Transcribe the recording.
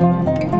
Música